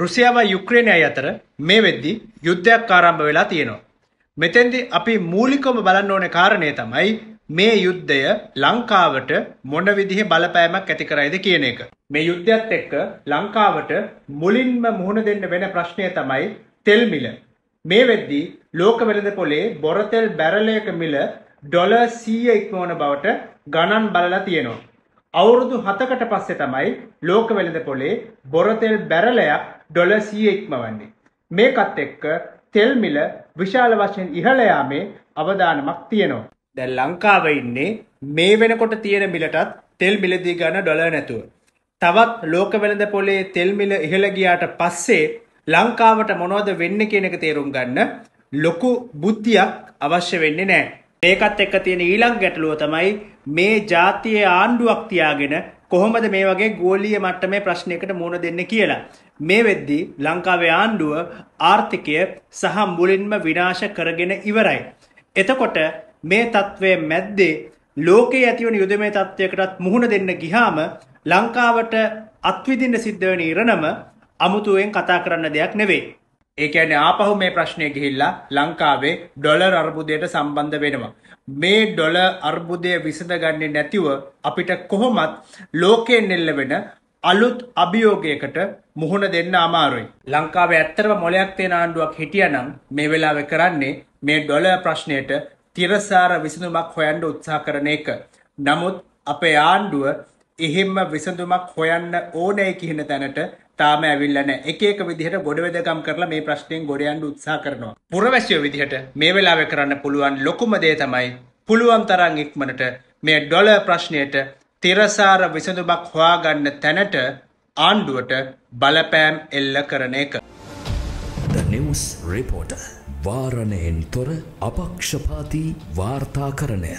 රුසියාව යුක්‍රේනයයි අතර මේ වෙද්දි යුද්ධයක් ආරම්භ වෙලා තියෙනවා. මෙතෙන්දි අපි මූලිකවම බලන්න ඕනේ කාරණය තමයි මේ යුද්ධය ලංකාවට මොන විදිහේ බලපෑමක් ඇති කරයිද කියන එක. මේ යුද්ධයත් එක්ක ලංකාවට මුලින්ම මුහුණ දෙන්න වෙන ප්‍රශ්නය තමයි තෙල් මිල. මේ වෙද්දී ලෝක වෙළඳ පොලේ බොරතෙල් බැරලයක මිල ඩොලර් 100 ඉක්මවන බවට ගණන් බලලා තියෙනවා. අවුරුදු 7කට පස්සේ තමයි ලෝක වෙළඳ පොලේ බොරතෙල් බැරලයක් ඩොලර් 100 ඉක්මවන්නේ. මේකත් එක්ක තෙල් මිල විශාල වශයෙන් ඉහළ යාමේ අවදානමක් තියෙනවා. දැන් ලංකාවේ ඉන්නේ මේ වෙනකොට තියෙන මිලටත් තෙල් මිලදී ගන්න ඩොලර් නැතුව. තවත් ලෝක වෙළඳ පොලේ තෙල් මිල ඉහළ ගියාට පස්සේ ලංකාවට මොනවද වෙන්නේ කියන එක තේරුම් ගන්න ලොකු බුද්ධියක් අවශ්‍ය වෙන්නේ නැහැ. මේකත් එක්ක තියෙන ඊළඟ ගැටලුව තමයි මේ ජාතියේ ආණ්ඩුවක් තියාගෙන කොහොමද මේ වගේ ගෝලීය මට්ටමේ ප්‍රශ්නයකට මුහුණ දෙන්නේ කියලා. මේ වෙද්දී ලංකාවේ ආණ්ඩුව ආර්ථිකය සහ මුලින්ම විනාශ කරගෙන ඉවරයි. එතකොට මේ තත්ත්වය මැද්දේ ලෝකයේ ඇතිවන යුදමය තත්ත්වයකටත් මුහුණ දෙන්න ගිහාම ලංකාවට අත්විදින්න සිද්ධ වෙන ඉරණම අමුතුවෙන් කතා කරන්න දෙයක් නෙවෙයි. ඒ කියන්නේ ආපහු මේ ප්‍රශ්නය ගිහිල්ලා ලංකාවේ ඩොලර් අර්බුදයට සම්බන්ධ වෙනවා. මේ ඩොලර් අර්බුදය විසඳගන්නේ නැතිව අපිට කොහොමත් ලෝකයෙන් එල්ල වෙන අලුත් අභියෝගයකට මුහුණ දෙන්න අමාරුයි. ලංකාවේ ඇත්තරම මොලයක් තියෙන ආණ්ඩුවක් හිටියනම් මේ වෙලාවේ කරන්නේ මේ ඩොලර් ප්‍රශ්නයට තිරසාර විසඳුමක් හොයන්න උත්සාහ කරන එක. නමුත් අපේ ආණ්ඩුව එහෙම විසඳුමක් හොයන්න ඕනෑ කියන තැනට තාම ඇවිල්ලා නැහැ. එක එක විදිහට ගොඩවෙදකම් කරලා මේ ප්‍රශ්නෙන් ගොඩ යන්න උත්සාහ කරනවා. පුරවැසියෝ විදිහට මේ වෙලාවේ කරන්න පුළුවන් ලොකුම දේ තමයි පුළුවන් තරම් ඉක්මනට මේ ඩොලර් ප්‍රශ්නයට තිරසාර විසඳුමක් හොයාගන්න තැනට ආණ්ඩුවට බලපෑම් එල්ල කරන එක. The News Reporter වාරණයෙන් තොර අපක්ෂපාති වාර්තාකරණය